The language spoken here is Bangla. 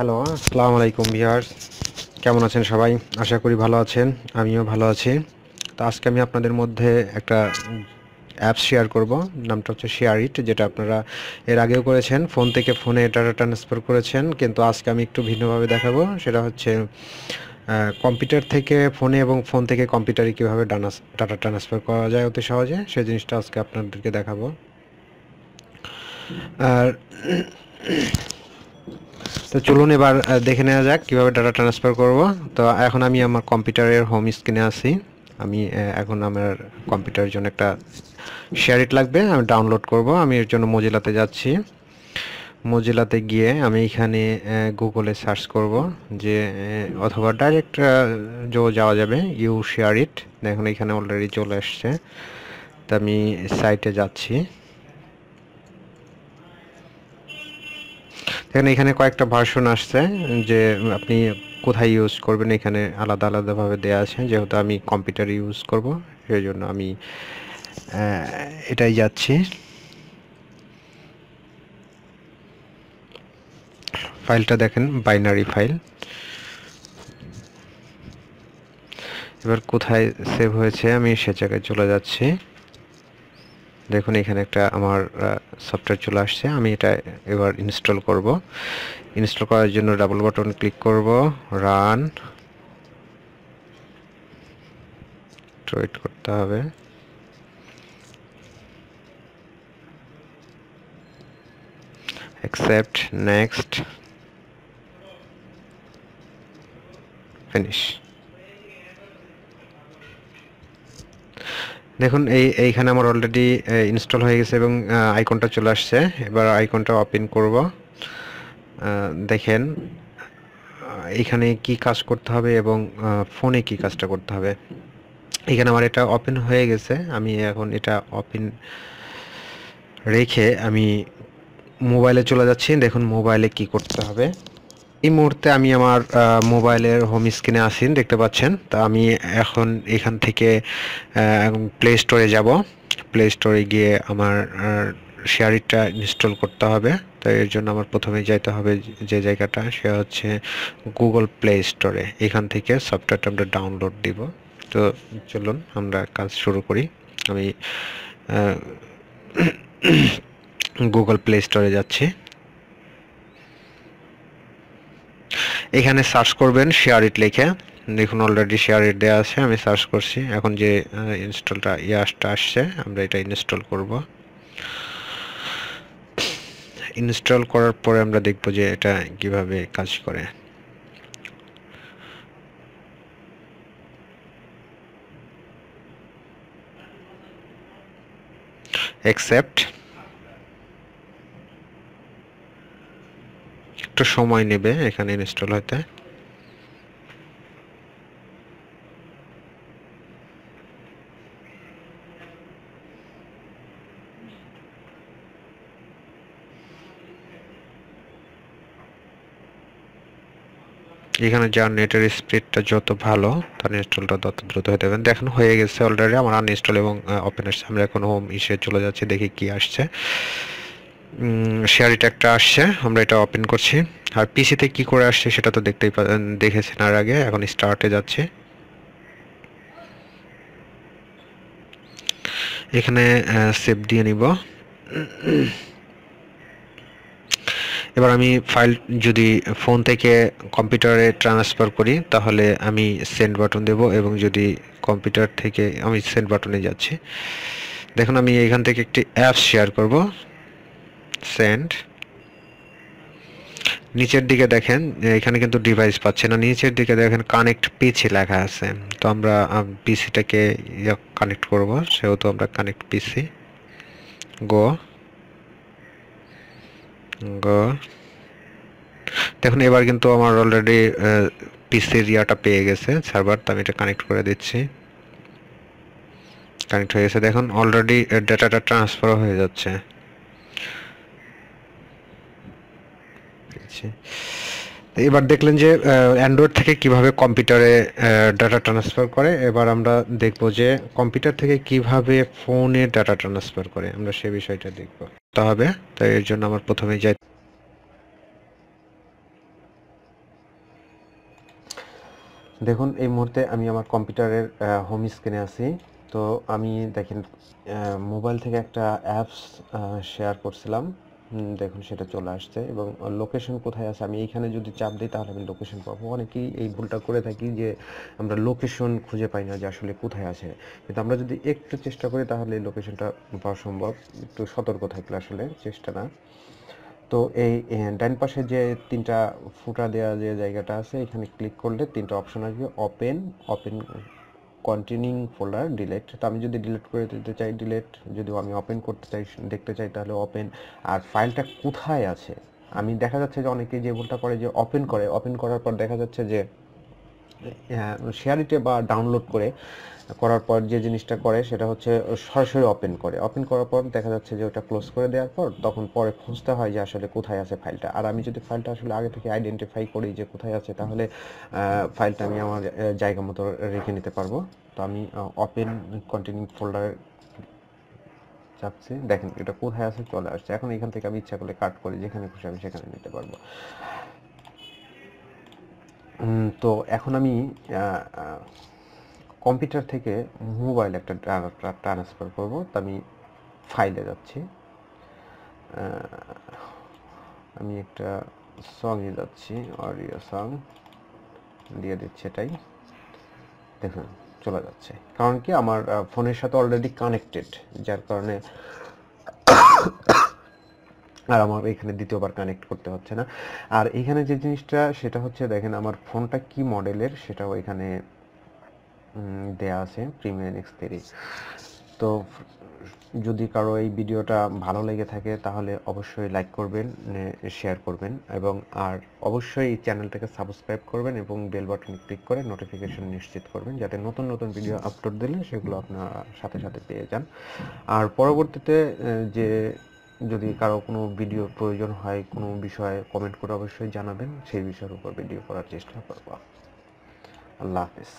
হ্যালো আসসালামু আলাইকুম ভিউয়ার্স। কেমন আছেন সবাই? আশা করি ভালো আছেন, আমিও ভালো আছি। তো আজকে আমি আপনাদের মধ্যে একটা অ্যাপ শেয়ার করব, নামটা হচ্ছে শেয়ার ইট যেটা আপনারা এর আগেও করেছেন, ফোন থেকে ফোনে ডাটা ট্রান্সফার করেছেন, কিন্তু আজকে আমি একটু ভিন্নভাবে দেখাবো। সেটা হচ্ছে কম্পিউটার থেকে ফোনে এবং ফোন থেকে কম্পিউটারে কীভাবে ডাটা ট্রান্সফার করা যায় অতি সহজে, সেই জিনিসটা আজকে আপনাদেরকে দেখাবো। আর তো চলুন এবার দেখে নেওয়া যাক কীভাবে ডাটা ট্রান্সফার করব। তো এখন আমি আমার কম্পিউটারের হোম স্ক্রিনে আছি। আমি এখন আমার কম্পিউটারের জন্য একটা শেয়ার ইট লাগবে, আমি ডাউনলোড করব। আমি এর জন্য মজিলাতে যাচ্ছি। মজিলাতে গিয়ে আমি এখানে গুগলে সার্চ করব যে অথবা ডাইরেক্ট যাওয়া যাবে ইউ শেয়ার ইট এখানে অলরেডি চলে আসছে তা আমি সাইটে যাচ্ছি। এখানে এখানে কয়েকটা ভার্সন আসছে যে আপনি কোথায় ইউজ করবেন, এখানে আলাদা আলাদাভাবে দেওয়া আছে। যেহেতু আমি কম্পিউটার ইউজ করব, সেই জন্য আমি এটাই যাচ্ছি। ফাইলটা দেখেন বাইনারি ফাইল এবার কোথায় সেভ হয়েছে, আমি সে জায়গায় চলে যাচ্ছি। দেখুন, এখানে একটা আমার সফটওয়্যার চলে আসছে। আমি এটা এবার ইনস্টল করব। ইনস্টল করার জন্য ডাবল বাটন ক্লিক করব। রান ওয়েট করতে হবে। অ্যাকসেপ্ট নেক্সট finish দেখুন, এই, এইখানে আমার অলরেডি ইনস্টল হয়ে গেছে এবং আইকনটা চলে আসছে। এবার আইকনটা ওপেন করব। দেখেন, এখানে কি কাজ করতে হবে এবং ফোনে কি কাজটা করতে হবে। এখানে আমার এটা ওপেন হয়ে গেছে। আমি এখন এটা ওপেন রেখে আমি মোবাইলে চলে যাচ্ছি। দেখুন মোবাইলে কি করতে হবে। এই মুহূর্তে আমি আমার মোবাইলের হোম স্ক্রিনে আসি দেখতে পাচ্ছেন। তা আমি এখন এখান থেকে প্লে স্টোরে যাব। প্লে স্টোরে গিয়ে আমার শেয়ারিটটা ইনস্টল করতে হবে। তো এর জন্য আমার প্রথমে যাইতে হবে যে জায়গাটা সে হচ্ছে গুগল প্লে স্টোরে এখান থেকে সফটওয়্যারটা আমরা ডাউনলোড দিব। তো চলুন, আমরা কাজ শুরু করি। আমি গুগল প্লে স্টোরে যাচ্ছি। এখানে সার্চ করবেন শেয়ার ইট লিখে। দেখুন অলরেডি শেয়ার ইট দেওয়া আছে, আমি সার্চ করছি। এখন যে ইনস্টলটা ইয়াসটা আসছে, আমরা এটা ইনস্টল করব। ইনস্টল করার পরে আমরা দেখব যে এটা কীভাবে কাজ করে। অ্যাকসেপ্ট একটু সময় নেবে এখানে ইনস্টল হতে। এখানে যার নেটের স্পিডটা যত ভালো, তার ইনস্টলটা তত দ্রুত হয়ে দেবেন দেখেন, হয়ে গেছে অলরেডি আমার আনইনস্টল এবং ওপেন আসছে আমরা এখন হোম ইসে চলে যাচ্ছি, দেখি কি আসছে। শেয়ার একটা আসছে, আমরা এটা ওপেন করছি। আর পিসিতে কি করে আসছে সেটা তো দেখতেই দেখেছেন আর আগে, এখন স্টার্টে যাচ্ছে। এখানে সেভ দিয়ে নিব। এবার আমি ফাইল যদি ফোন থেকে কম্পিউটারে ট্রান্সফার করি, তাহলে আমি সেন্ড বাটন দেব এবং যদি কম্পিউটার থেকে, আমি সেন্ড বাটনে যাচ্ছি। দেখুন, আমি এখান থেকে একটি অ্যাপ শেয়ার করব। সেন্ড নিচের দিকে দেখেন, এখানে কিন্তু ডিভাইস পাচ্ছে না। নিচের দিকে দেখেন কানেক্ট পিসি লেখা আছে। তো আমরা পিসিটাকে কানেক্ট করব। সেহেতু আমরা কানেক্ট পিসি গো গো দেখুন, এবার কিন্তু আমার অলরেডি পিসির ইয়াটা পেয়ে গেছে সার্ভার তো আমি এটা কানেক্ট করে দিচ্ছি। কানেক্ট হয়ে গেছে। দেখুন অলরেডি ডেটাটা ট্রান্সফার হয়ে যাচ্ছে। এবার দেখলেন যে অ্যান্ড্রয়েড থেকে কীভাবে কম্পিউটারে ডাটা ট্রান্সফার করে, এবার আমরা দেখব যে কম্পিউটার থেকে কীভাবে ফোনে ডাটা ট্রান্সফার করে, আমরা সে বিষয়টা দেখব। তা হবে, তাই এর জন্য আমার প্রথমে যাই। দেখুন, এই মুহূর্তে আমি আমার কম্পিউটারের হোম স্ক্রিনে আছি। তো আমি দেখেন মোবাইল থেকে একটা অ্যাপস শেয়ার করছিলাম। দেখুন, সেটা চলে আসছে এবং লোকেশন কোথায় আছে? আমি এইখানে যদি চাপ দিই, তাহলে আমি লোকেশন পাবো। অনেকেই এই ভুলটা করে থাকি যে, আমরা লোকেশন খুঁজে পাই না যে, আসলে কোথায় আছে। কিন্তু আমরা যদি একটু চেষ্টা করি, তাহলে এই লোকেশনটা পাওয়া সম্ভব। একটু সতর্ক থাকলে আসলে চেষ্টা না। তো এই ডান পাশে যে তিনটা ফুটা দেওয়া যে জায়গাটা আছে, এখানে ক্লিক করলে তিনটা অপশন আসবে open open continuing folder delete তো আমি যদি ডিলেট করে দিতে চাই ডিলেট যদি আমি ওপেন করতে চাই, দেখতে চাই, তাহলে ওপেন আর ফাইলটা কোথায় আছে? আমি দেখা যাচ্ছে যে অনেকে যে ভুলটা করে যে ওপেন করে ওপেন করার পর দেখা যাচ্ছে যে শেয়ারিতে বা ডাউনলোড করে করার পর যে জিনিসটা করে সেটা হচ্ছে সরাসরি ওপেন করে। ওপেন করার পর দেখা যাচ্ছে যে ওটা ক্লোজ করে দেওয়ার পর তখন পরে খুঁজতে হয় যে আসলে কোথায় আছে ফাইলটা আর আমি যদি ফাইলটা আসলে আগে থেকে আইডেন্টিফাই করি যে কোথায় আছে, তাহলে ফাইলটা আমি আমার জায়গা মতো রেখে নিতে পারব। তো আমি ওপেন কন্টিনিউ ফোল্ডার চাপছি। দেখেন এটা কোথায় আছে চলে আসছে। এখন এখান থেকে আমি ইচ্ছা করলে কাট করি, যেখানে খুশি আমি সেখানে নিতে পারব। তো এখন আমি কম্পিউটার থেকে মোবাইল একটা ট্রান্সফার করব, তো আমি ফাইলে যাচ্ছি। আমি একটা সঙ্গে যাচ্ছি অডিও সং দিয়ে দিচ্ছি এটাই। দেখুন, চলে যাচ্ছে। কারণ কি, আমার ফোনের সাথে অলরেডি কানেক্টেড যার কারণে আর আমার এখানে দ্বিতীয়বার কানেক্ট করতে হচ্ছে না। আর এখানে যে জিনিসটা, সেটা হচ্ছে, দেখেন, আমার ফোনটা কি মডেলের সেটাও এখানে দেয়া আছে প্রিমিয়াম এক্স থ্রি তো যদি কারও এই ভিডিওটা ভালো লেগে থাকে, তাহলে অবশ্যই লাইক করবেন শেয়ার করবেন এবং আর অবশ্যই চ্যানেলটাকে সাবস্ক্রাইব করবেন এবং বেল বাটনে ক্লিক করে নোটিফিকেশন নিশ্চিত করবেন, যাতে নতুন নতুন ভিডিও আপলোড দিলে সেগুলো আপনারা সাথে সাথে পেয়ে যান। আর পরবর্তীতে যে যদি কারও কোনো ভিডিও প্রয়োজন হয়, কোনো বিষয়ে কমেন্ট করে অবশ্যই জানাবেন, সেই বিষয়ের উপর ভিডিও করার চেষ্টা করব। আল্লাহ হাফেজ।